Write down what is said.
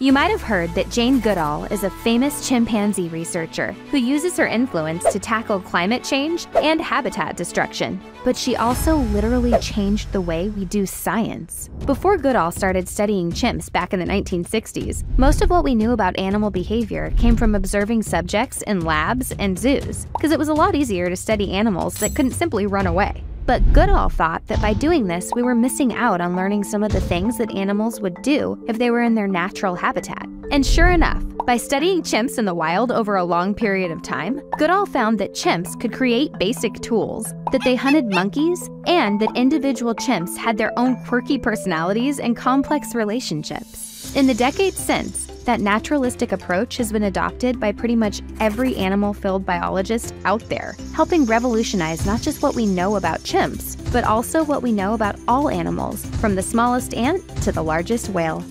You might have heard that Jane Goodall is a famous chimpanzee researcher who uses her influence to tackle climate change and habitat destruction. But she also literally changed the way we do science. Before Goodall started studying chimps back in the 1960s, most of what we knew about animal behavior came from observing subjects in labs and zoos, because it was a lot easier to study animals that couldn't simply run away. But Goodall thought that by doing this, we were missing out on learning some of the things that animals would do if they were in their natural habitat. And sure enough, by studying chimps in the wild over a long period of time, Goodall found that chimps could create basic tools, that they hunted monkeys, and that individual chimps had their own quirky personalities and complex relationships. In the decades since, that naturalistic approach has been adopted by pretty much every animal filled biologist out there, helping revolutionize not just what we know about chimps, but also what we know about all animals, from the smallest ant to the largest whale.